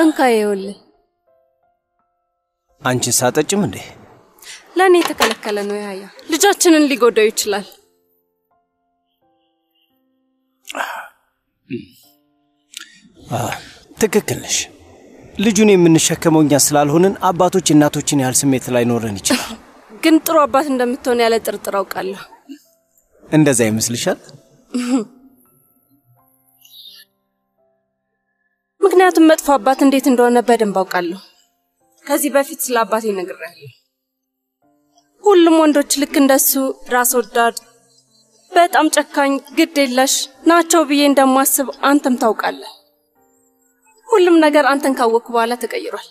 እንካ ይኸውልህ። አንቺን ሳጠጭም እንዴ? ለእኔ የተከለከለ ነው። ያያ ልጃችንን ሊጎዳው ይችላል። ትክክል ነሽ። ልጁን የምንሸከመው እኛ ስላልሆንን አባቶች እናቶችን ያህል ስሜት ላይኖረን ይችላል። ግን ጥሩ አባት እንደምትሆን ያለ ጥርጥር አውቃለሁ። እንደዛ ይመስልሻል? ምክንያቱም መጥፎ አባት እንዴት እንደሆነ በደንብ አውቃለሁ። ከዚህ በፊት ስለ አባቴ ነግሬያለሁ። ሁሉም ወንዶች ልክ እንደሱ ራስ ወዳድ፣ በጣም ጨካኝ፣ ግድ የለሽ ናቸው ብዬ እንደማስብ አንተም ታውቃለህ። ሁሉም ነገር አንተን ካወቅኩ በኋላ ተቀይሯል።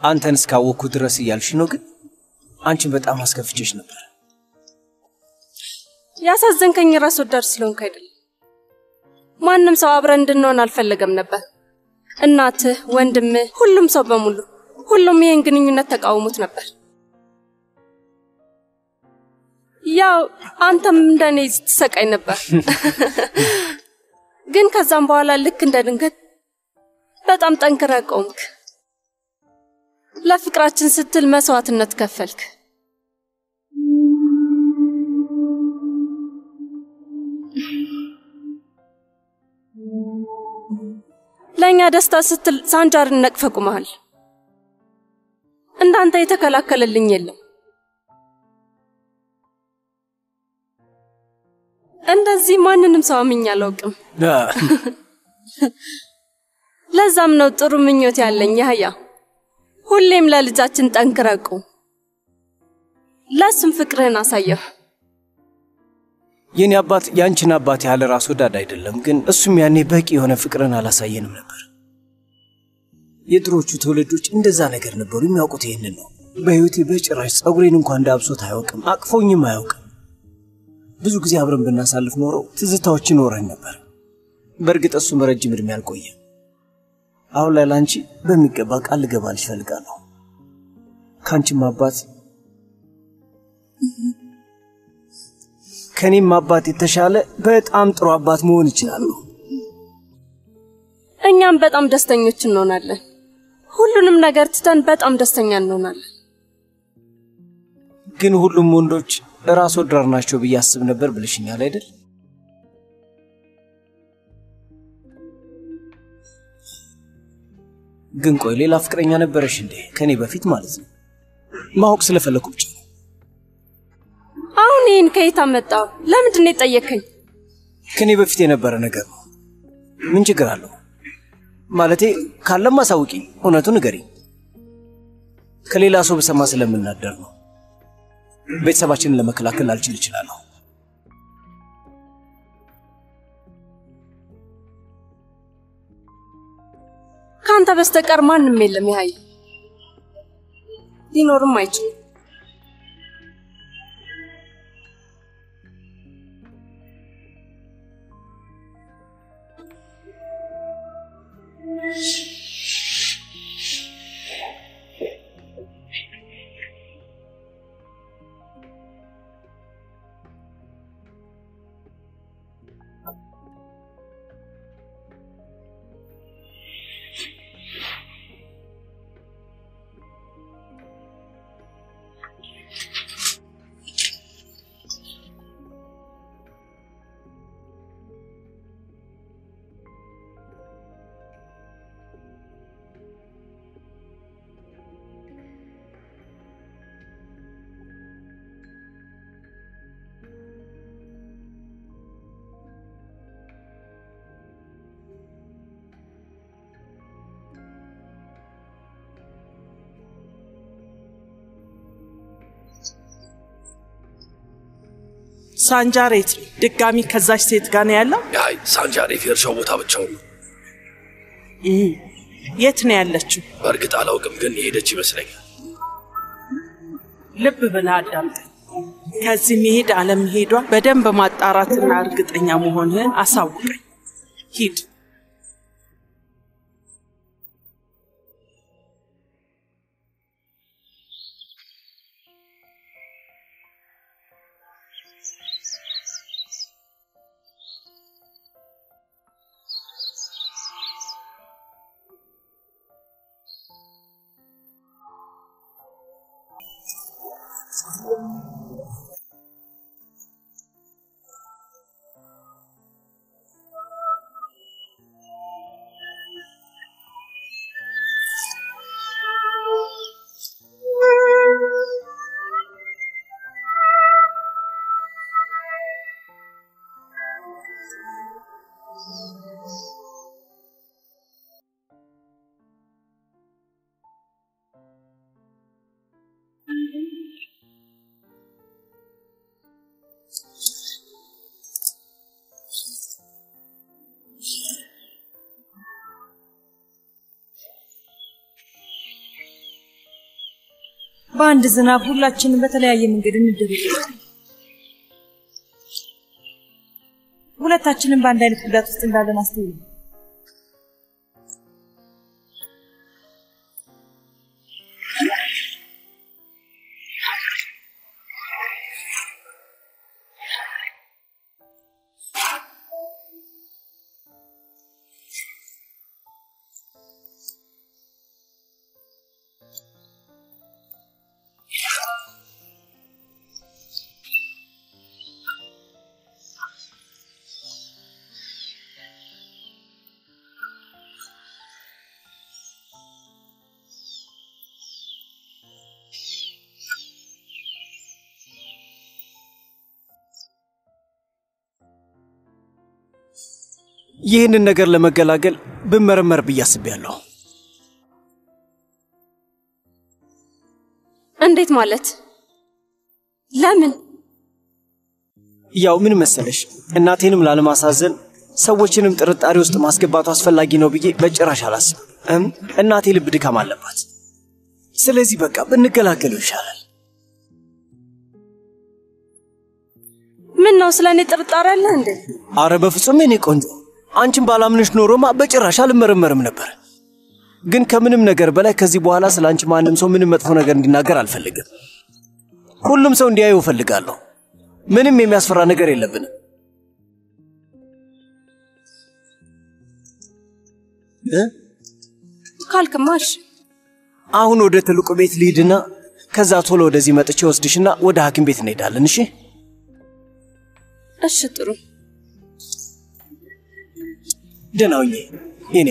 አንተን እስካወቅኩ ድረስ እያልሽ ነው። ግን አንቺን በጣም አስከፍቼሽ ነበር። ያሳዘንከኝ ራስ ወዳድ ስለሆንክ አይደለም። ማንም ሰው አብረን እንድንሆን አልፈለገም ነበር። እናትህ፣ ወንድምህ፣ ሁሉም ሰው በሙሉ ሁሉም ይህን ግንኙነት ተቃውሞት ነበር። ያው አንተም እንደኔ ትሰቃይ ነበር። ግን ከዛም በኋላ ልክ እንደ ድንገት በጣም ጠንክረህ ቆምክ። ለፍቅራችን ስትል መስዋዕትነት ከፈልክ። ለእኛ ደስታ ስትል ሳንጃርን ነቅፈህ ቁመሃል። እንዳንተ የተከላከለልኝ የለም። እንደዚህ ማንንም ሰው አምኜ አላውቅም። ለዛም ነው ጥሩ ምኞት ያለኝ ያህያ። ሁሌም ለልጃችን ጠንክረህ ቁም። ለእሱም ፍቅርህን አሳየህ። የኔ አባት የአንቺን አባት ያህል ራስ ወዳድ አይደለም፣ ግን እሱም ያኔ በቂ የሆነ ፍቅርን አላሳየንም ነበር። የድሮቹ ትውልዶች እንደዛ ነገር ነበሩ። የሚያውቁት ይህንን ነው። በሕይወቴ በጭራሽ ጸጉሬን እንኳን እንዳብሶት አያውቅም፣ አቅፎኝም አያውቅም። ብዙ ጊዜ አብረን ብናሳልፍ ኖረው ትዝታዎች ይኖረን ነበር። በእርግጥ እሱም ረጅም ዕድሜ አልቆየም። አሁን ላይ ለአንቺ በሚገባ ቃል ልገባልሽ እፈልጋለሁ። ከአንቺም አባት ከኔም አባት የተሻለ በጣም ጥሩ አባት መሆን ይችላሉ። እኛም በጣም ደስተኞች እንሆናለን። ሁሉንም ነገር ትተን በጣም ደስተኛ እንሆናለን። ግን ሁሉም ወንዶች ራስ ወዳድ ናቸው ብዬ አስብ ነበር ብልሽኛል አይደል? ግን ቆይ ሌላ ፍቅረኛ ነበረሽ እንዴ? ከኔ በፊት ማለት ነው። ማወቅ ስለፈለኩ ብቻ አሁን ይህን ከየት አመጣው? ለምንድን ነው የጠየከኝ? ከኔ በፊት የነበረ ነገር ነው። ምን ችግር አለው? ማለቴ ካለም አሳውቂኝ፣ እውነቱን ንገሪኝ። ከሌላ ሰው ብሰማ ስለምናደር ነው። ቤተሰባችንን ለመከላከል አልችል እችላለሁ። ከአንተ በስተቀር ማንም የለም። ያህያ ሊኖርም አይችልም። ሳንጃሬት ድጋሚ ከዛች ሴት ጋር ነው ያለው? አይ ሳንጃሬት የእርሻው ቦታ ብቻውን ነው። የት ነው ያለችው? በእርግጥ አላውቅም፣ ግን የሄደች ይመስለኛል። ልብ ብለህ አዳምጠኝ። ከዚህ መሄድ አለመሄዷን በደንብ ማጣራትና እርግጠኛ መሆንህን አሳውቀኝ። ሂድ። በአንድ ዝናብ ሁላችንም በተለያየ መንገድ እንደረግ ሁለታችንም በአንድ አይነት ጉዳት ውስጥ እንዳለን አስተውሉ። ይህንን ነገር ለመገላገል ብመረመር ብዬ አስቤያለሁ። እንዴት ማለት? ለምን? ያው ምን መሰለሽ፣ እናቴንም ላለማሳዘን ሰዎችንም ጥርጣሬ ውስጥ ማስገባቱ አስፈላጊ ነው ብዬ በጭራሽ አላስብም። እናቴ ልብ ድካም አለባት። ስለዚህ በቃ ብንገላገለው ይሻላል። ምን ነው ስለ እኔ ጥርጣሬ አለ እንዴ? አረ በፍጹም የኔ ቆንጆ፣ አንቺን ባላምንሽ ኖሮማ በጭራሽ አልመረመርም ነበር። ግን ከምንም ነገር በላይ ከዚህ በኋላ ስለ አንቺ ማንም ሰው ምንም መጥፎ ነገር እንዲናገር አልፈልግም። ሁሉም ሰው እንዲያዩ እፈልጋለሁ። ምንም የሚያስፈራ ነገር የለብንም። እ? ካልክማ እሺ። አሁን ወደ ትልቁ ቤት ልሂድና ከዛ ቶሎ ወደዚህ መጥቼ ወስድሽና ወደ ሐኪም ቤት እንሄዳለን። እሺ? እሺ ጥሩ። ደህና ሁኚ የኔ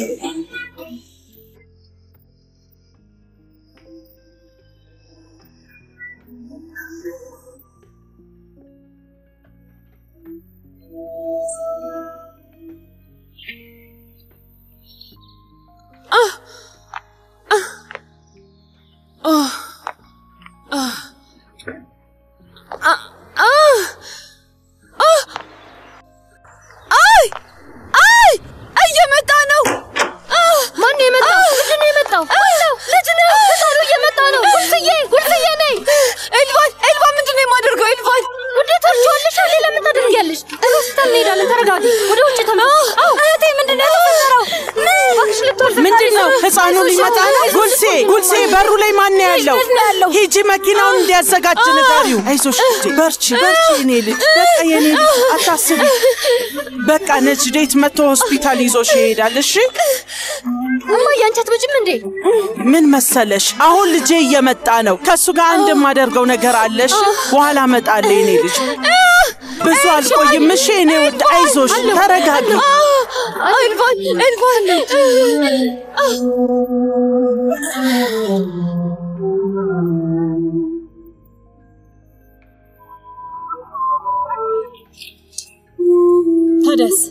በርቺ በርቺ፣ የኔ ልጅ በቃ የኔ ልጅ አታስቢ። በቃ ነጅዴት መጥቶ ሆስፒታል ይዞሽ ይሄዳል። እሺ እማዬ፣ አንቺ አትመጭም እንዴ? ምን መሰለሽ፣ አሁን ልጄ እየመጣ ነው። ከእሱ ጋር አንድ የማደርገው ነገር አለሽ። በኋላ እመጣለሁ የኔ ልጅ። ብዙ አልቆይም። እሺ የኔ ውድ፣ አይዞሽ፣ ተረጋጊ። ኤልቫን ኤልቫን ታዲያስ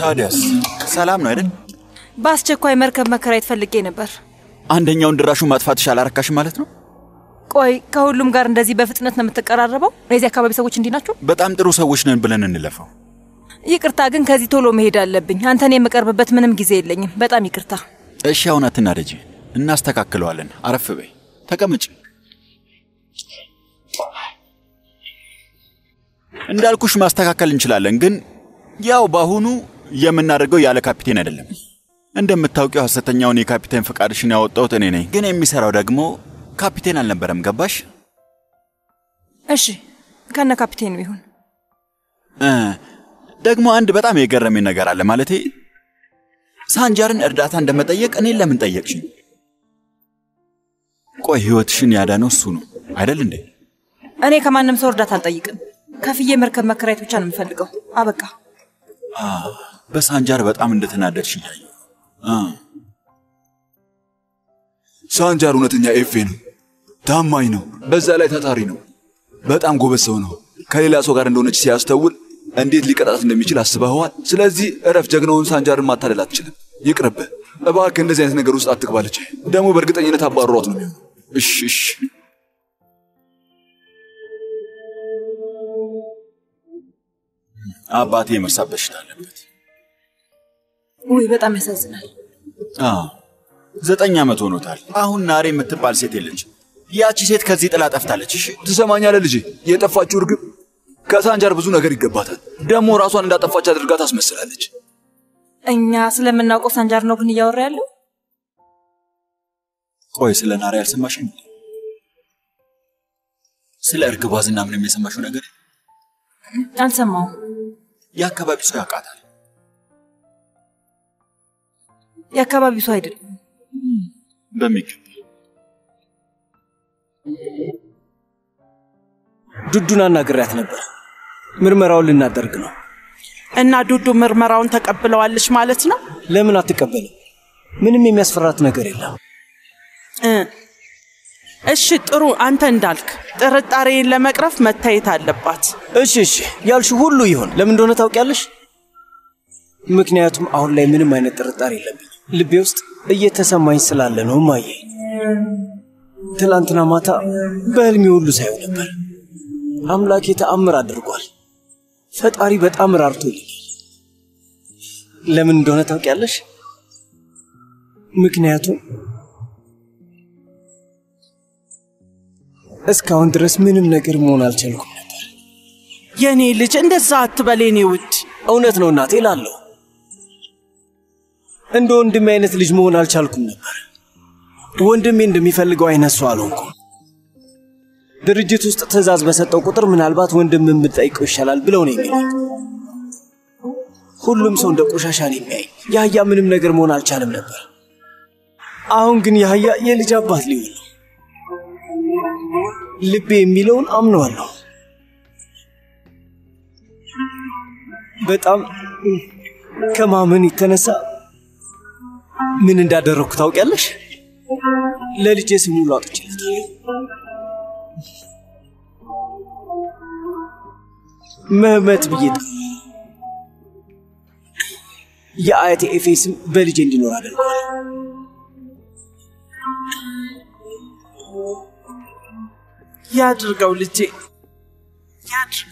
ታዲያስ ሰላም ነው አይደል? በአስቸኳይ መርከብ መከራየት ፈልጌ ነበር። አንደኛውን ድራሹን ማጥፋትሽ አላረካሽም ማለት ነው? ቆይ ከሁሉም ጋር እንደዚህ በፍጥነት ነው የምትቀራረበው? የዚህ አካባቢ ሰዎች እንዲህ ናቸው? በጣም ጥሩ ሰዎች ነን ብለን እንለፈው። ይቅርታ ግን ከዚህ ቶሎ መሄድ አለብኝ። አንተን የምቀርብበት ምንም ጊዜ የለኝም። በጣም ይቅርታ። እሺ አሁን አትናደጂ፣ እናስተካክለዋለን። አረፍ በይ፣ ተቀመጭ። እንዳልኩሽ ማስተካከል እንችላለን፣ ግን ያው በአሁኑ የምናደርገው ያለ ካፒቴን አይደለም። እንደምታውቂው ሐሰተኛውን የካፒቴን ፈቃድሽን ያወጣሁት እኔ ነኝ፣ ግን የሚሰራው ደግሞ ካፒቴን አልነበረም። ገባሽ? እሺ ከነ ካፒቴኑ ይሁን። ደግሞ አንድ በጣም የገረመኝ ነገር አለ። ማለቴ ሳንጃርን እርዳታ እንደመጠየቅ እኔን ለምን ጠየቅሽኝ? ቆይ ህይወትሽን ያዳነው እሱ ነው አይደል እንዴ? እኔ ከማንም ሰው እርዳታ አልጠይቅም። ከፍዬ መርከብ መከራየት ብቻ ነው የምፈልገው። አበቃ። በሳንጃር በጣም እንደተናደድሽ እያየሁ ሳንጃር እውነተኛ ኤፌ ነው። ታማኝ ነው። በዛ ላይ ታታሪ ነው። በጣም ጎበዝ ሰው ነው። ከሌላ ሰው ጋር እንደሆነች ሲያስተውል እንዴት ሊቀጣት እንደሚችል አስበኸዋል? ስለዚህ እረፍ። ጀግናውን ሳንጃርን ማታለል አትችልም። ይቅርብህ እባክህ። እንደዚህ አይነት ነገር ውስጥ አትግባለች። ደግሞ በእርግጠኝነት አባሯት ነው የሚሆነው። እሺ እሺ። አባቴ የመርሳት በሽታ አለበት። ውይ በጣም ያሳዝናል። አዎ ዘጠኝ ዓመት ሆኖታል። አሁን ናሬ የምትባል ሴት የለች። ያቺ ሴት ከዚህ ጥላ ጠፍታለች። እሺ ትሰማኛለህ ልጄ? የጠፋችው እርግብ ከሳንጃር ብዙ ነገር ይገባታል። ደግሞ ራሷን እንዳጠፋች አድርጋ ታስመስላለች። እኛ ስለምናውቀው ሳንጃር ነው ግን እያወራ ያለው። ቆይ ስለ ናሬ አልሰማሽም? ስለ እርግቧ ዝና ምንም የሰማሽው ነገር? አልሰማውም። የአካባቢ ሰው ያውቃታል። የአካባቢው ሰው አይደለም። በሚገባ ዱዱን አናግሬያት ነበር። ምርመራውን ልናደርግ ነው። እና ዱዱ ምርመራውን ተቀብለዋለች ማለት ነው? ለምን አትቀበልም? ምንም የሚያስፈራት ነገር የለም። እሺ ጥሩ፣ አንተ እንዳልክ ጥርጣሬን ለመቅረፍ መታየት አለባት። እሺ እሺ፣ ያልሽ ሁሉ ይሁን። ለምን እንደሆነ ታውቂያለሽ? ምክንያቱም አሁን ላይ ምንም አይነት ጥርጣሬ የለብኝ። ልቤ ውስጥ እየተሰማኝ ስላለ ነው። ማየ ትላንትና ማታ በህልሜ ሁሉ ሳየው ነበር። አምላኬ ተአምር አድርጓል። ፈጣሪ በጣም ራርቶልኛል። ለምን እንደሆነ ታውቂያለሽ? ምክንያቱም እስካሁን ድረስ ምንም ነገር መሆን አልቻልኩም ነበር። የኔ ልጅ እንደዛ አትበል የኔ ውድ። እውነት ነው እናቴ እላለሁ። እንደ ወንድሜ አይነት ልጅ መሆን አልቻልኩም ነበር። ወንድሜ እንደሚፈልገው አይነት ሰው አልሆንኩም። ድርጅት ውስጥ ትዕዛዝ በሰጠው ቁጥር ምናልባት ወንድምን ብጠይቀው ይሻላል ብለው ነው የሚሉኝ። ሁሉም ሰው እንደ ቆሻሻ ነው የሚያይ። ያህያ ምንም ነገር መሆን አልቻለም ነበር። አሁን ግን ያህያ የልጅ አባት ሊሆን ነው። ልቤ የሚለውን አምነዋለሁ። በጣም ከማመን የተነሳ ምን እንዳደረግኩ ታውቂያለሽ? ለልጄ ስም ሁሉ አውጥቼለታለሁ። ምህመት ብዬ የአያቴ ኤፌ ስም በልጄ እንዲኖር አደርገዋል። ያድርገው ልጄ ያድርገው። ኤፌ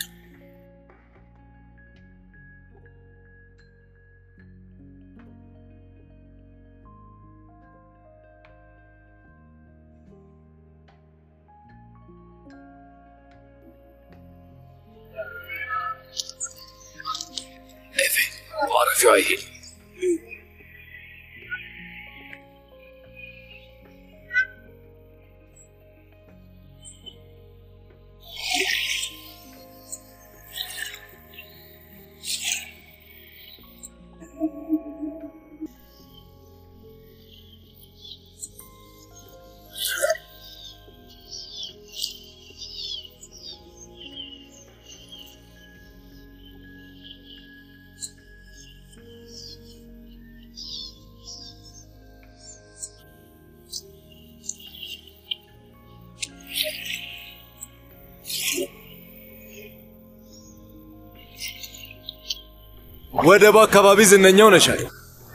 ወደቡ አካባቢ ዝነኛው ነሻል።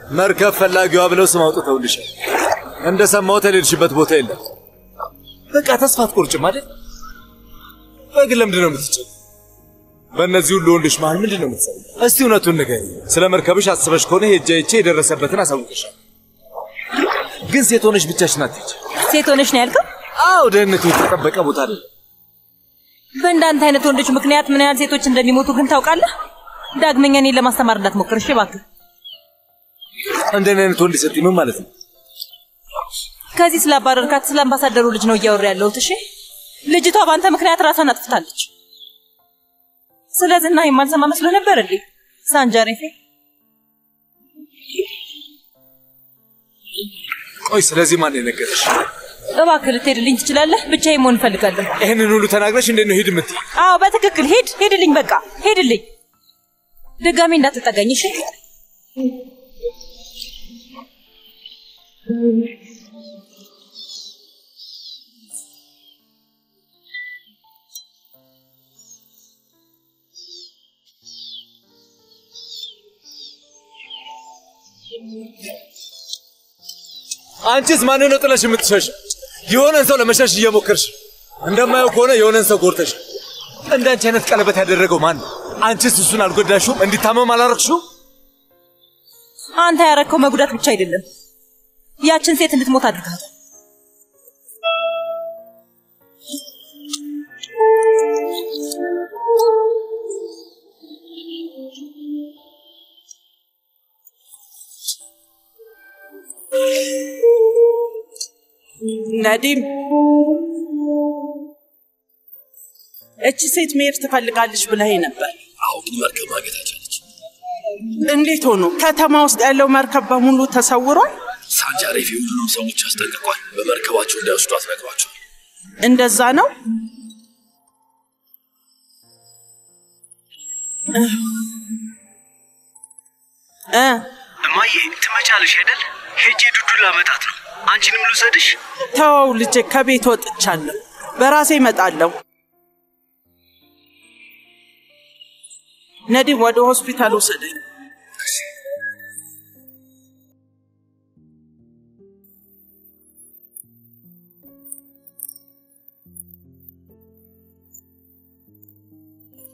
መርከብ ፈላጊዋ ብለው ስም አውጥተውልሻል። እንደ ሰማሁት የሌልሽበት ቦታ የለም። በቃ ተስፋ አትቆርጭም አይደል? በግን ለምንድን ነው የምትጨው? በእነዚህ ሁሉ ወንዶች መሃል ምንድን ነው የምትሰሩ? እስቲ እውነቱን ንገሪ። ስለ መርከብሽ አስበሽ ከሆነ ሄጄ አይቼ የደረሰበትን አሳውቅሻል። ግን ሴት ሆነሽ ብቻሽን አትሄጂ። ሴት ሆነሽ ነው ያልከው? አዎ፣ ደህንነቱ የተጠበቀ ቦታ አይደለም። በእንዳንተ አይነት ወንዶች ምክንያት ምን ያህል ሴቶች እንደሚሞቱ ግን ታውቃለህ? ዳግመኛ እኔን ለማስተማር እንዳትሞክር እሺ እባክህ። እንደኔ አይነት ወንድ ሰጥ ምን ማለት ነው? ከዚህ ስላባረርካት ስለ አምባሳደሩ ልጅ ነው እያወራ ያለሁት። እሺ ልጅቷ በአንተ ምክንያት ራሷን አጥፍታለች። ስለ ዝና የማልሰማ መስሎ ነበር እንዴ ሳንጃሬፌ? ቆይ ስለዚህ ማን የነገረሽ? እባክህ ልትሄድልኝ ትችላለህ? ብቻዬን መሆን እፈልጋለሁ። ይህንን ሁሉ ተናግረሽ እንዴት ነው ሂድ የምትይ? አዎ በትክክል ሂድ፣ ሂድልኝ፣ በቃ ሂድልኝ። ድጋሜ እንዳትጠጋኝ እሺ? አንቺስ ማንን ነው ጥለሽ የምትሸሽ? የሆነን ሰው ለመሸሽ እየሞከርሽ እንደማየው ከሆነ የሆነን ሰው ጎርተሽ። እንዳንቺ አይነት ቀለበት ያደረገው ማን ነው? አንቺስ እሱን አልጎዳሽውም? እንዲታመም አላረግሽው? አንተ ያረከው መጉዳት ብቻ አይደለም ያችን ሴት እንድትሞት አድርጋታል። ነዲም እቺ ሴት መሄድ ትፈልጋለች ብለኸኝ ነበር። አሁን ግን መርከብ ማግኘት አልቻለች። እንዴት ሆኖ? ከተማ ውስጥ ያለው መርከብ በሙሉ ተሰውሯል። ሳንጃሬፊ ሁሉንም ሰዎች አስጠንቅቋል። በመርከባቸው እንዳይወስዷት ነግሯቸዋል። እንደዛ ነው። እ እማዬ ትመጫለሽ አይደል? ሄጄ ዱዱ ላመጣት ነው። አንቺንም ልውሰድሽ? ተወው ልጄ፣ ከቤት ወጥቻለሁ። በራሴ እመጣለሁ። ነዲም ወደ ሆስፒታል ውሰደኝ።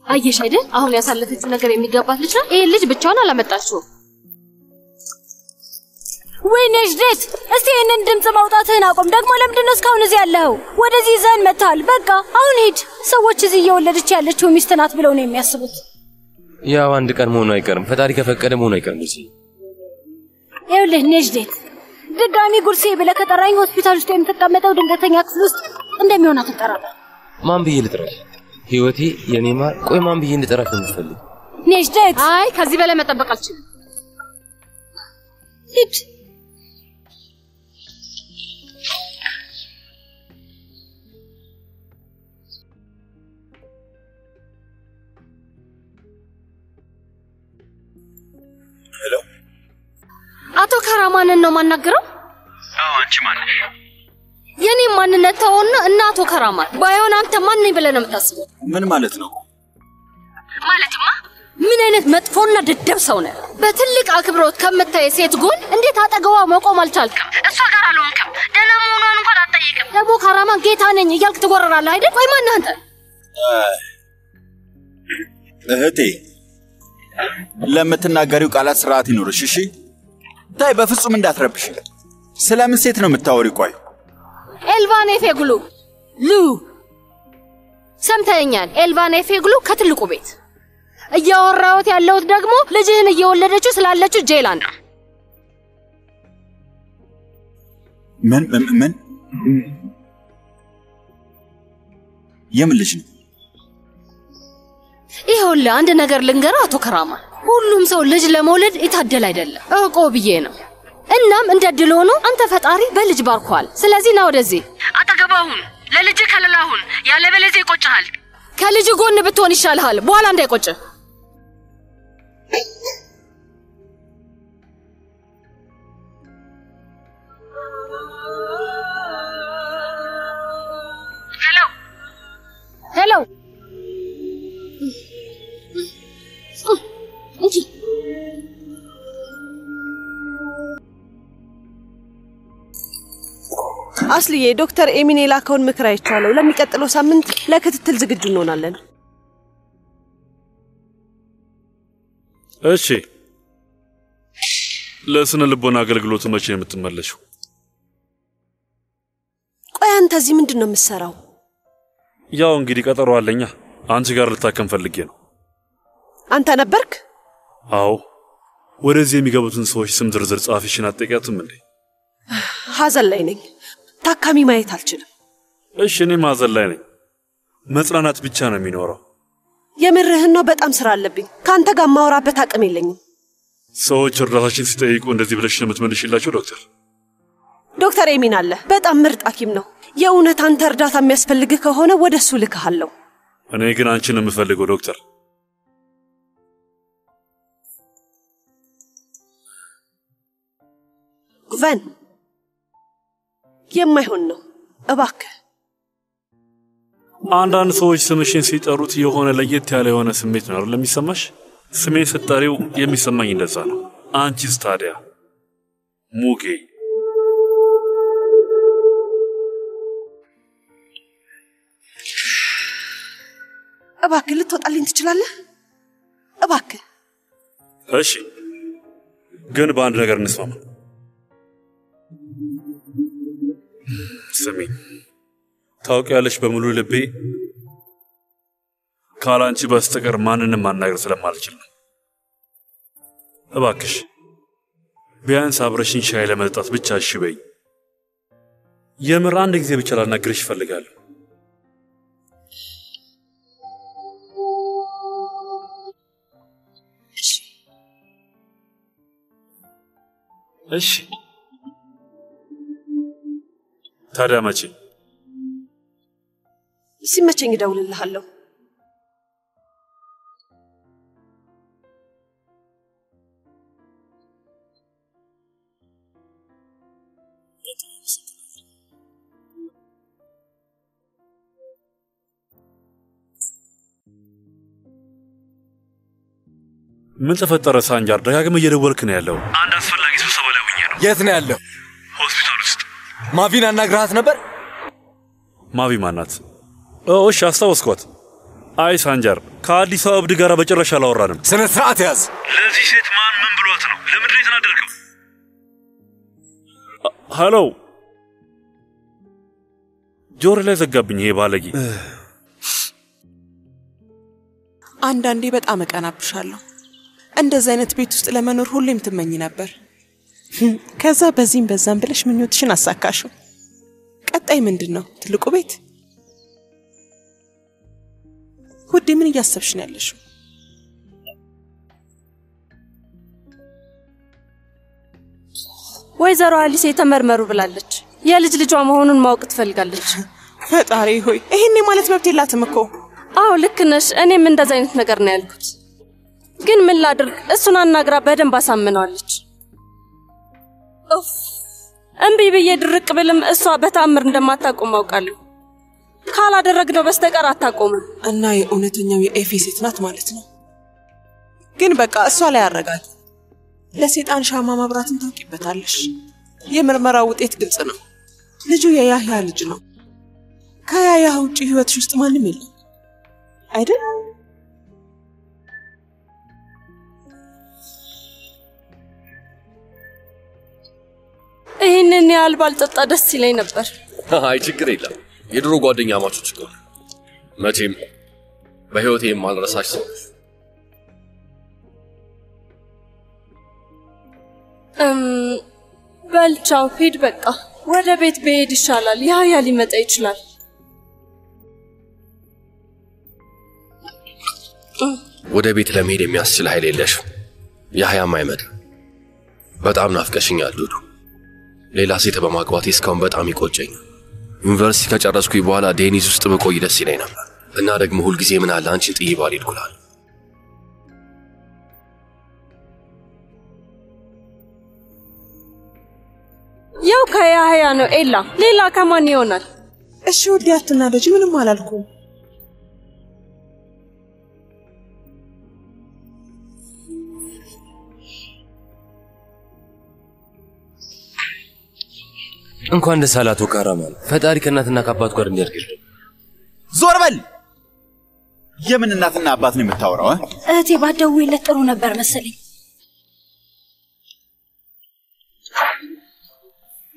አየሽ አይደል? አሁን ያሳለፈችው ነገር የሚገባት ልጅ ናት። ይሄን ልጅ ብቻውን አላመጣችውም። ወይ ነጅዴት፣ እስቲ ይህንን ድምፅ ማውጣትህን አቁም። ደግሞ ለምንድን ነው እስካሁን እዚህ ያለኸው? ወደዚህ ይዘህን መጥተሃል። በቃ አሁን ሂድ። ሰዎች እዚህ እየወለደች ያለችው ሚስት ናት ብለው ነው የሚያስቡት። ያው አንድ ቀን መሆኑ አይቀርም። ፈጣሪ ከፈቀደ መሆኑ አይቀርም። እዚህ ይኸውልህ ነጅዴት፣ ድጋሚ ጉርሴ ብለህ ከጠራኝ ሆስፒታል ውስጥ የምትቀመጠው ድንገተኛ ክፍል ውስጥ እንደሚሆን አትጠራጠር። ማን ብዬ ልጥራሽ? ህይወቴ የኔ ማር። ቆይ ማን ብዬ እንድጠራሽ ነው የምትፈልግ? ነጅዴት፣ አይ ከዚህ በላይ መጠበቅ አልችልም። ሂድ። አቶ ካራማንን ነው ማናገረው? አዎ፣ አንቺ ማነሽ? የኔ ማንነት ተውና እና አቶ ካራማን ባይሆን አንተ ማን ነኝ ብለህ ነው የምታስበው? ምን ማለት ነው? ማለትማ ምን አይነት መጥፎና ደደብ ሰው ነህ? በትልቅ አክብሮት ከምታይ ሴት ጎን እንዴት አጠገቧ መቆም አልቻልክም? እሷ ጋር አልሆንክም። ደህና መሆኗን እንኳን አትጠይቅም። ደግሞ ካራማን ጌታ ነኝ እያልክ ትጎረራለህ አይደል? ቆይ ማነህ አንተ? እህቴ ለምትናገሪው ቃላት ስርዓት ይኖርሽ እሺ። ታይ በፍጹም እንዳትረብሽ። ስለምን ሴት ነው የምታወሪ? ቆይ ኤልቫኔ ፌግሉ ሉ ሰምተኛል። ኤልቫኔ ፌግሉ ከትልቁ ቤት እያወራሁት ያለሁት ደግሞ ልጅህን እየወለደችው ስላለችው ጄላን ነው። ምን ምን ምን የምን ልጅ ነው? ይኸውልህ አንድ ነገር ልንገርህ አቶ ከራማ፣ ሁሉም ሰው ልጅ ለመውለድ የታደለ አይደለም። እቆ ብዬ ነው። እናም እንደ ድል ሆኖ አንተ ፈጣሪ በልጅ ባርኳል። ስለዚህ ና ወደዚህ አጠገቧ ሁን፣ ለልጅ ከለላ ሁን። ያለበለዚያ ይቆጭሃል። ከልጅ ጎን ብትሆን ይሻልሃል፣ በኋላ እንዳይቆጭህ። ሄሎ እንጂ አስልዬ ዶክተር ኤሚን የላከውን ምክር አይቼዋለሁ። ለሚቀጥለው ሳምንት ለክትትል ዝግጁ እንሆናለን። እሺ፣ ለስነ ልቦና አገልግሎቱ መቼ ነው የምትመለሽው? ቆይ አንተ እዚህ ምንድን ነው የምትሰራው? ያው እንግዲህ ቀጠሮ አለኛ። አንቺ ጋር ልታከም ፈልጌ ነው። አንተ ነበርክ? አዎ፣ ወደዚህ የሚገቡትን ሰዎች ስም ዝርዝር ጸሐፊሽን አትጠቂያትም እንዴ? ሀዘን ላይ ነኝ። ታካሚ ማየት አልችልም። እሺ፣ እኔም ሐዘን ላይ ነኝ። መጽናናት ብቻ ነው የሚኖረው። የምርህን ነው? በጣም ስራ አለብኝ። ከአንተ ጋር ማወራበት አቅም የለኝም። ሰዎች እርዳታችን ሲጠይቁ እንደዚህ ብለሽ ነው የምትመልሽላቸው ዶክተር? ዶክተር ኤሚን አለ። በጣም ምርጥ ሐኪም ነው። የእውነት አንተ እርዳታ የሚያስፈልግህ ከሆነ ወደ እሱ ልክሃለሁ። እኔ ግን አንቺን የምፈልገው ዶክተር። ቨን የማይሆን ነው። እባክህ አንዳንድ ሰዎች ስምሽን ሲጠሩት የሆነ ለየት ያለ የሆነ ስሜት ነው የሚሰማሽ? ስሜን ስትጠሪው የሚሰማኝ እንደዛ ነው። አንቺስ ታዲያ ሙጌ? እባክህ ልትወጣልኝ ትችላለህ? እባክህ እሺ፣ ግን በአንድ ነገር እንስማማ። ስሚ፣ ታውቂያለሽ፣ በሙሉ ልቤ ካላንቺ በስተቀር ማንንም ማናገር ስለማልችል ነው። እባክሽ ቢያንስ አብረሽኝ ሻይ ለመጠጣት ብቻ እሺ በይኝ። የምር አንድ ጊዜ ብቻ ላናግርሽ እፈልጋለሁ። እሺ። ታዲያ መቼ? ሲመቸኝ እደውልልሃለሁ። ምን ተፈጠረ ሳንጃር? ደጋግመህ እየደወልክ ነው ያለው። አንድ አስፈላጊ ስብሰባ ላይ ሆኜ ነው። የት ነው ያለው? ማቪን አናግረሃት ነበር? ማቪ ማናት? ኦ እሺ፣ አስታወስኳት። አይ ሳንጃር፣ ከአዲስ አበባ እብድ ጋር በጭራሽ አላወራንም። ስነ ስርዓት ያዝ። ለዚህ ሴት ማን ምን ብሏት ነው? ለምንድን ነው የተናደድከው? ሄሎ፣ ጆሮ ላይ ዘጋብኝ ይሄ ባለጌ። አንዳንዴ በጣም እቀናብሻለሁ። እንደዚህ አይነት ቤት ውስጥ ለመኖር ሁሌም ትመኝ ነበር። ከዛ በዚህም በዛም ብለሽ ምኞትሽን አሳካሽው። ቀጣይ ምንድን ነው? ትልቁ ቤት? ውዴ ምን እያሰብሽ ነው ያለሽው? ወይዘሮ አሊሴ ተመርመሩ ብላለች። የልጅ ልጇ መሆኑን ማወቅ ትፈልጋለች። ፈጣሪ ሆይ ይሄኔ ማለት መብት የላትም እኮ። አዎ ልክ ነሽ። እኔም እንደዛ አይነት ነገር ነው ያልኩት። ግን ምን ላድርግ? እሱን አናግራ በደንብ አሳምነዋለች። ኡፍ እምቢ ብዬ ድርቅ ብልም እሷ በተአምር እንደማታቆም አውቃለሁ። ካላደረግነው በስተቀር አታቆምም። እና የእውነተኛው የኤፌ ሴት ናት ማለት ነው። ግን በቃ እሷ ላይ አረጋት። ለሴጣን ሻማ ማብራትን ታውቂበታለሽ። የምርመራ ውጤት ግልጽ ነው። ልጁ የያህያ ልጅ ነው። ከያህያ ውጭ ህይወትሽ ውስጥ ማንም የለም አይደል? ይህንን ያህል ባልጠጣ ደስ ይለኝ ነበር። አይ ችግር የለም። የድሮ ጓደኛ ማቾች እኮ መቼም በህይወቴ የማልረሳሽ ሰው በልቻው ሂድ በቃ። ወደ ቤት ብሄድ ይሻላል። ያህያ ሊመጣ ይችላል። ወደ ቤት ለመሄድ የሚያስችል ኃይል የለሽም። ያህያም አይመጣም። በጣም ናፍቀሽኛል ዱዱ። ሌላ ሴት በማግባቴ እስካሁን በጣም ይቆጨኛል። ዩኒቨርሲቲ ከጨረስኩኝ በኋላ ዴኒዝ ውስጥ ብቆይ ደስ ይለኝ ነበር እና ደግሞ ሁልጊዜ ምን አለ አንቺን ጥዬ ባልሄድኩ እላለሁ። ያው ከያህያ ነው ኤላ። ሌላ ከማን ይሆናል? እሺ ውዴ አትናደጂ፣ ምንም አላልኩም። እንኳን ደስ አላት ካራማን። ፈጣሪ ከእናትና ከአባቱ ጋር እንዲያርግሽ። ዞር በል! የምን እናትና አባት ነው የምታወራው? እ? እህቴ ባትደውይለት ጥሩ ነበር መሰለኝ።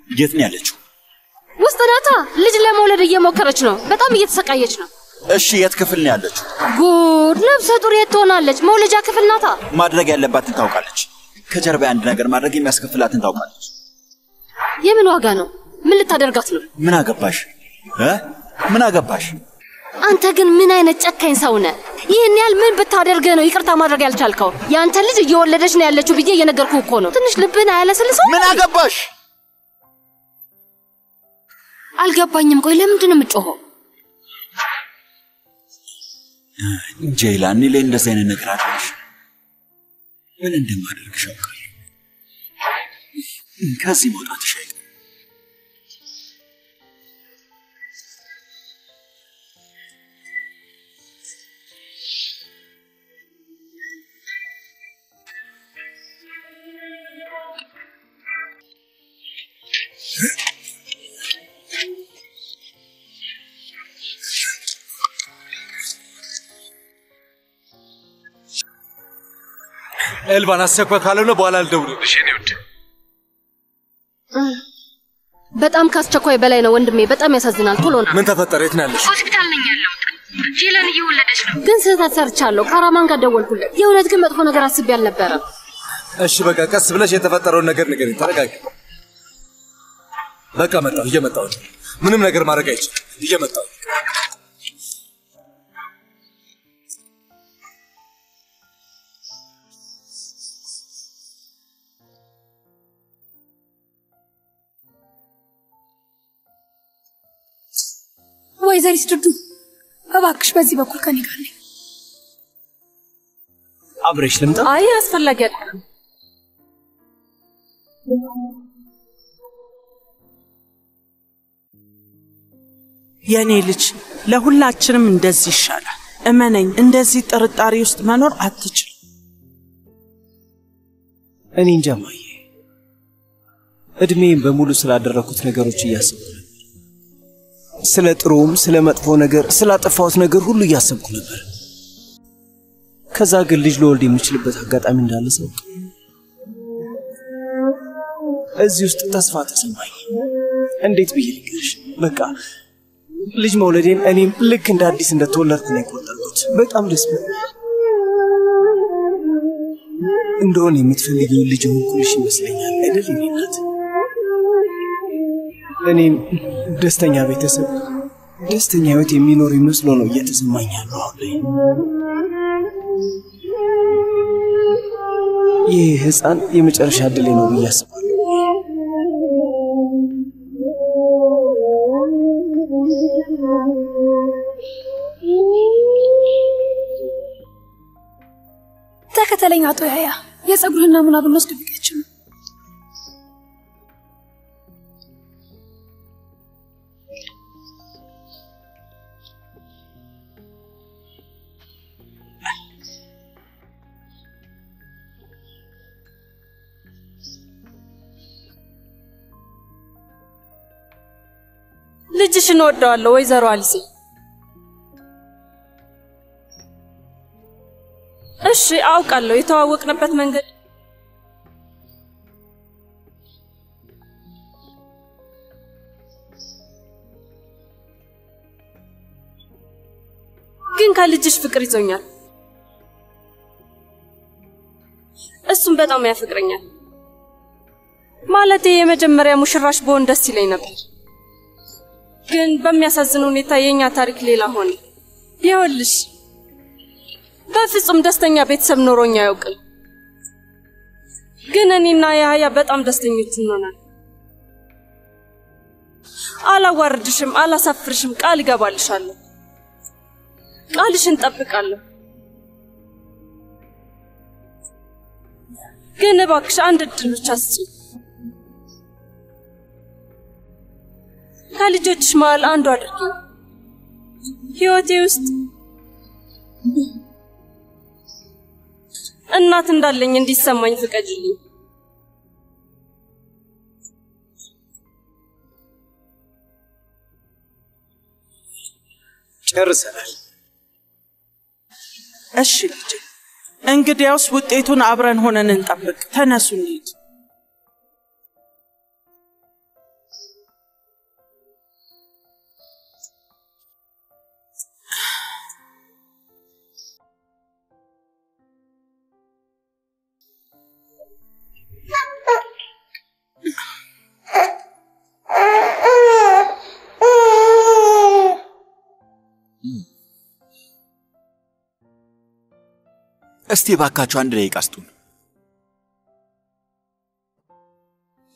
የት ነው ያለችው? ውስጥ ናታ። ልጅ ለመውለድ እየሞከረች ነው። በጣም እየተሰቃየች ነው። እሺ፣ የት ክፍል ነው ያለችው? ጉድ! ነፍሰ ጡር የት ትሆናለች? መውለጃ ክፍል ናታ። ማድረግ ያለባትን ታውቃለች። ከጀርባ አንድ ነገር ማድረግ የሚያስከፍላትን ታውቃለች። የምን ዋጋ ነው? ምን ልታደርጋት ነው? ምን አገባሽ? ምን አገባሽ? አንተ ግን ምን አይነት ጨካኝ ሰው ነህ? ይህን ያህል ምን ብታደርገህ ነው ይቅርታ ማድረግ ያልቻልከው? የአንተ ልጅ እየወለደች ነው ያለችው ብዬ እየነገርኩህ እኮ ነው። ትንሽ ልብህን አያለስልሰው? ምን አገባሽ? አልገባኝም። ቆይ ለምንድን ነው የምጮኸው? ጄይላ፣ እኔ ላይ እንደዚህ አይነት ነገር አለሽ። ምን እንደማደርግሽ አውቃለሁ። ከዚህ መውጣትሽ አይቀርም። ኤልቫን አስቸኳይ ካልሆነ በኋላ ልደውልልሽ የኔ ውድ። በጣም ከአስቸኳይ በላይ ነው ወንድሜ። በጣም ያሳዝናል። ቶሎ ና። ምን ተፈጠረ? የት ነው ያለሽ? ሆስፒታል ነኝ ያለሁት። ጄለን እየወለደች ነው። ግን ስህተት ሰርቻለሁ። ካራማን ጋር ደወልኩለት። የእውነት ግን መጥፎ ነገር አስቤ አልነበረም። እሺ በቃ ቀስ ብለሽ የተፈጠረውን ነገር ንገሪኝ። ተረጋጊ። በቃ መጣሁ፣ እየመጣሁ ነው። ምንም ነገር ማድረግ አይችልም። እየመጣሁ ወይዘሪት ዱዱ እባክሽ በዚህ በኩል ከኔ ጋር ነኝ። አብረሽ ልምጣ? አይ አስፈላጊ አይደለም። የእኔ ልጅ ለሁላችንም እንደዚህ ይሻላል። እመነኝ፣ እንደዚህ ጥርጣሬ ውስጥ መኖር አትችል። እኔ እንጃ እድሜን በሙሉ ስላደረኩት ነገሮች እያሰብኩ ስለ ጥሩም ስለ መጥፎ ነገር ስላጠፋሁት ነገር ሁሉ እያሰብኩ ነበር። ከዛ ግን ልጅ ልወልድ የምችልበት አጋጣሚ እንዳለ ሳውቅ እዚህ ውስጥ ተስፋ ተሰማኝ። እንዴት ብዬ ልንገርሽ? በቃ ልጅ መውለዴን እኔም ልክ እንደ አዲስ እንደተወለድኩ ነው የቆጠርኩት። በጣም ደስ ብሎኛል። እንደሆነ የምትፈልጊውን ልጅ ሆንኩልሽ ይመስለኛል አይደል? እናት፣ እኔም ደስተኛ ቤተሰብ፣ ደስተኛ ህይወት የሚኖር ይመስሎ ነው እየተሰማኝ ያለው አሁን ላይ። ይህ ህፃን የመጨረሻ እድሌ ነው ብዬ አስባለሁ። ተከተለኝ አቶ ያያ። የፀጉርህን ናሙና ብንወስድ ቢቀችም ልጅሽን እወደዋለሁ ወይዘሮ አልሲ። እሺ አውቃለሁ። የተዋወቅንበት መንገድ ግን ከልጅሽ ፍቅር ይዞኛል። እሱም በጣም ያፈቅረኛል። ማለቴ የመጀመሪያ ሙሽራሽ በሆን ደስ ይለኝ ነበር። ግን በሚያሳዝን ሁኔታ የኛ ታሪክ ሌላ ሆነ። ይኸውልሽ በፍጹም ደስተኛ ቤተሰብ ኖሮኝ አያውቅም። ግን እኔና የሀያ በጣም ደስተኞች እንሆናል። አላዋርድሽም፣ አላሳፍርሽም፣ ቃል እገባልሻለሁ። ቃልሽን ጠብቃለሁ። ግን እባክሽ አንድ እድል ብቻ ስጪኝ። ከልጆችሽ መሃል አንዱ አድርጊ። ህይወቴ ውስጥ እናት እንዳለኝ እንዲሰማኝ ፍቀጅልኝ። ጨርሰናል። እሺ ልጅ፣ እንግዲያውስ ውጤቱን አብረን ሆነን እንጠብቅ። ተነሱ እንሂድ። እስቲ ባካችሁ አንድ ደቂቃ ስጡን።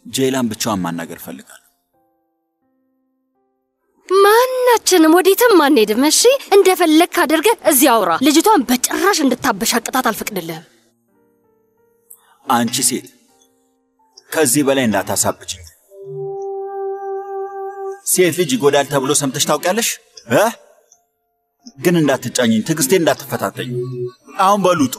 ጄላን ብቻዋን ማናገር ፈልጋለሁ። ማናችንም ወዴትም አንሄድም። እሺ እንደፈለግክ አድርገህ እዚህ አውራ። ልጅቷን በጭራሽ እንድታበሻቅጣት አልፈቅድልህም። አንቺ ሴት ከዚህ በላይ እንዳታሳብችኝ። ሴት ልጅ ይጎዳል ተብሎ ሰምተሽ ታውቂያለሽ እ ግን እንዳትጫኝኝ፣ ትዕግስቴ እንዳትፈታተኝ። አሁን በሉጡ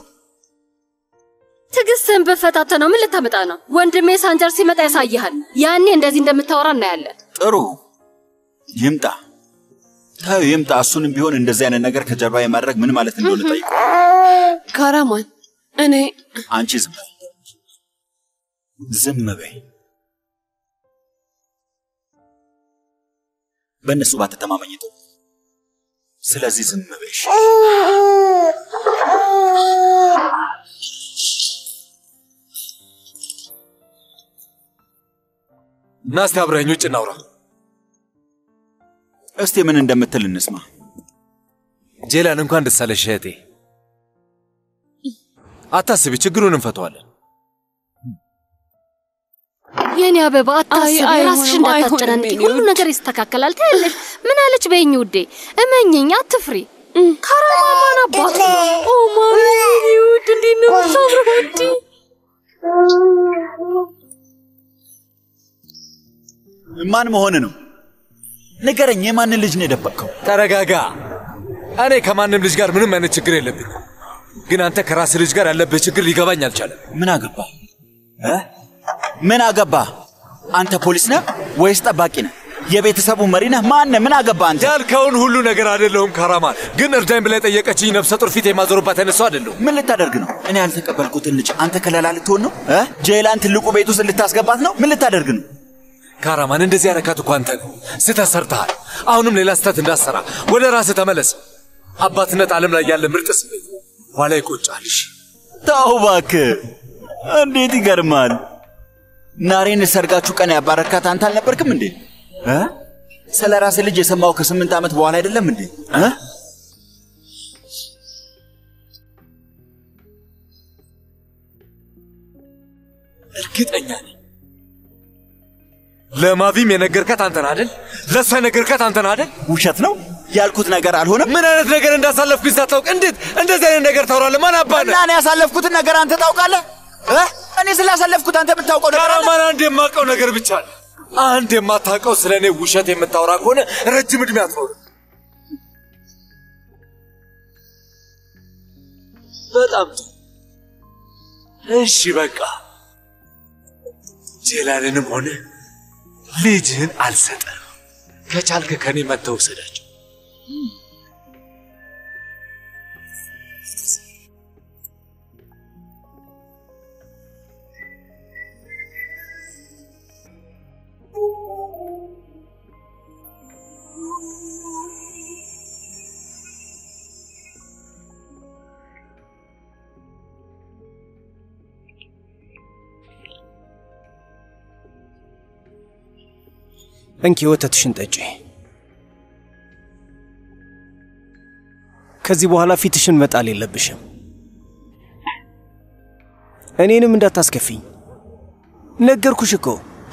ትዕግስትህን ብፈታተነው ምን ልታመጣ ነው? ወንድሜ ሳንጀር ሲመጣ ያሳይሃል። ያኔ እንደዚህ እንደምታወራ እናያለን። ጥሩ ይምጣ፣ ታዩ ይምጣ። እሱንም ቢሆን እንደዚህ አይነት ነገር ከጀርባ የማድረግ ምን ማለት እንደሆነ ጠይቁ። ካራማን እኔ አንቺ ዝም በይ፣ ዝም በይ። በእነሱ ባትተማመኝ ጥሩ። ስለዚህ ዝም በይሽ። ና እስቲ አብረኸኝ ውጭ እናውራ። እስቲ ምን እንደምትል እንስማ። ጄላን እንኳን ደስ አለሽ እህቴ። አታስቢ፣ ችግሩን እንፈተዋለን። የኔ አበባ አታስቢ፣ ራስሽ አይሆንም፣ እንዳታጨናንቂ፣ ሁሉ ነገር ይስተካከላል። ታያለሽ። ምን አለች በይኝ ውዴ፣ እመኝኝ፣ አትፍሪ። ካራማማን አባት ኦ ማሚ ውድ፣ እንዴት ነው የምታምረው ውዴ። ማን መሆን ነው? ንገረኝ። የማንን ልጅ ነው የደበቅከው? ተረጋጋ። እኔ ከማንም ልጅ ጋር ምንም አይነት ችግር የለብኝ፣ ግን አንተ ከራስህ ልጅ ጋር ያለብህ ችግር ሊገባኝ አልቻለም። ምን አገባ? ምን አገባ? አንተ ፖሊስ ነህ ወይስ ጠባቂ ነህ? የቤተሰቡ መሪ ነህ? ማን ምን አገባ አንተ? ያልከውን ሁሉ ነገር አይደለሁም ካራማን፣ ግን እርዳኝ ብላ የጠየቀችኝ ነፍሰ ጡር ፊት የማዞርባት አይነት ሰው አይደለሁም። ምን ልታደርግ ነው? እኔ ያልተቀበልኩትን ልጅ አንተ ከለላ ልትሆን ነው? እ? ጄላን ትልቁ ቤት ውስጥ ልታስገባት ነው? ምን ልታደርግ ነው? ካራማን፣ እንደዚህ ያረካት እኮ አንተ ነህ። ስህተት ሰርተሃል። አሁንም ሌላ ስህተት እንዳሰራ ወደ ራስህ ተመለስ። አባትነት ዓለም ላይ ያለ ምርጥ ስሜት ኋላ ይቆጫልሽ። ተው እባክህ። እንዴት ይገርማል። ናሬን ሰርጋችሁ ቀን ያባረካት አንተ አልነበርክም እንዴ? ስለ ራስህ ልጅ የሰማው ከስምንት ዓመት በኋላ አይደለም እንዴ? እርግጠኛ ነኝ ለማቪም የነገርካት አንተን አይደል? ለእሷ የነገርካት አንተን አይደል? ውሸት ነው ያልኩት ነገር አልሆነም። ምን አይነት ነገር እንዳሳለፍኩኝ ሳታውቅ እንዴት እንደዚህ አይነት ነገር ታወራለህ? ማን አባነ እና እኔ ያሳለፍኩትን ነገር አንተ ታውቃለህ? እኔ ስላሳለፍኩት አንተ የምታውቀው ነገር አለ? ካራማን፣ አንድ የማውቀው ነገር ብቻ አለ። አንድ የማታውቀው ስለ እኔ ውሸት የምታወራ ከሆነ ረጅም ዕድሜ አትኖርም። በጣም እሺ በቃ ጄላንንም ሆነ ልጅህን አልሰጠም። ከቻልክ ከኔ መጥተህ ውሰዳቸው። እንኪ ወተትሽን ጠጪ። ከዚህ በኋላ ፊትሽን መጣል የለብሽም። እኔንም እንዳታስከፊኝ። ነገርኩሽ እኮ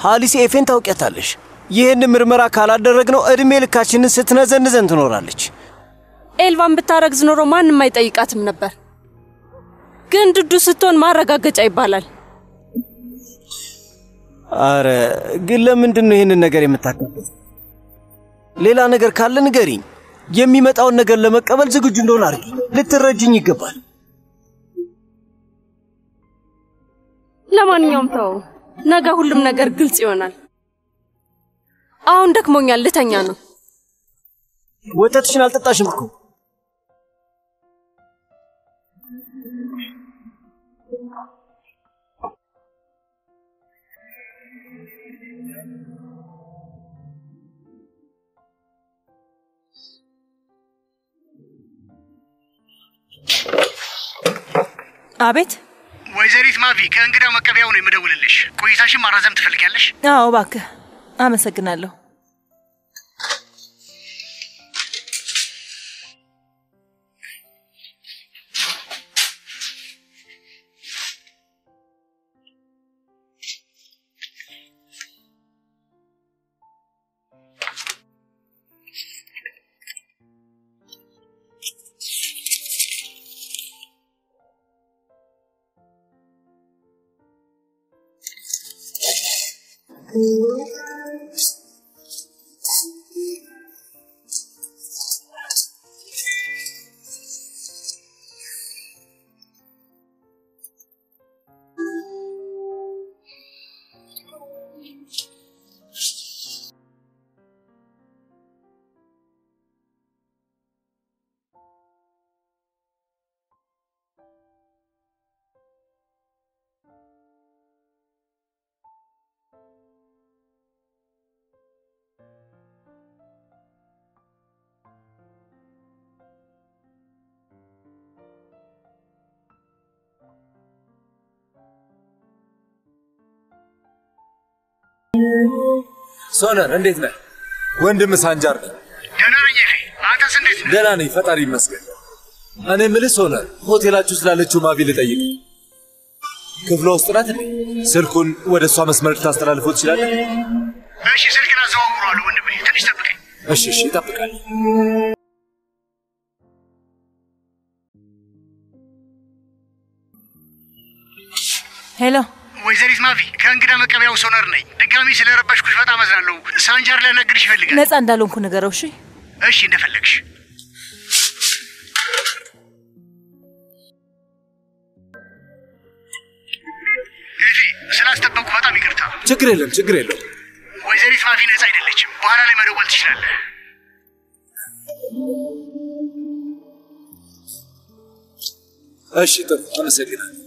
ሀሊሴ ኤፌን ታውቂያታለሽ። ይህን ምርመራ ካላደረግነው ዕድሜ ልካችንን ስትነዘንዘን ትኖራለች። ኤልቫን ብታረግዝ ኖሮ ማንም አይጠይቃትም ነበር። ግን ድዱ ስትሆን ማረጋገጫ ይባላል። አረ ግን ለምንድን ነው ይህንን ነገር የምታካበት? ሌላ ነገር ካለ ንገሪኝ። የሚመጣውን ነገር ለመቀበል ዝግጁ እንደሆነ አድርጊ። ልትረጅኝ ይገባል። ለማንኛውም ተው፣ ነገ ሁሉም ነገር ግልጽ ይሆናል። አሁን ደክሞኛል፣ ልተኛ ነው። ወተትሽን አልጠጣሽም እኮ። አቤት። ወይዘሪት ማቪ ከእንግዳው መቀበያው ነው የምደውልልሽ። ቆይታሽን ማራዘም ትፈልጊያለሽ? አዎ እባክህ፣ አመሰግናለሁ። ሶነር እንዴት ነህ? ወንድም ሳንጃር ነህ። ደህና ነኝ አንተስ እንዴት ነህ? ደህና ነኝ፣ ፈጣሪ ይመስገን። እኔ የምልህ ሶነር፣ ሆቴላችሁ ስላለችው ማቪ ልጠይቅ። ክፍሏ ውስጥ ናት? ስልኩን ወደ እሷ መስመር ልታስተላልፈው ትችላለህ? እሺ፣ ስልክን አዘዋውረዋለሁ ወንድሜ። ትንሽ ጠብቀኝ። እሺ፣ እሺ፣ እጠብቃለሁ። ሄሎ ወይዘሪት ማቪ ከእንግዳ መቀበያው ሶነር ነኝ። ድጋሚ ስለረበሽኩሽ በጣም አዝናለሁ። ሳንጃር ሊያናግርሽ ይፈልጋል። ነፃ እንዳልሆንኩ ንገረው። እሺ እሺ፣ እንደፈለግሽ። ስላስጠበቅኩ በጣም ይቅርታ። ችግር የለም፣ ችግር የለም። ወይዘሪት ማቪ ነፃ አይደለችም። በኋላ ላይ መደወል ትችላለህ። እሺ፣ ጥሩ፣ አመሰግናለሁ።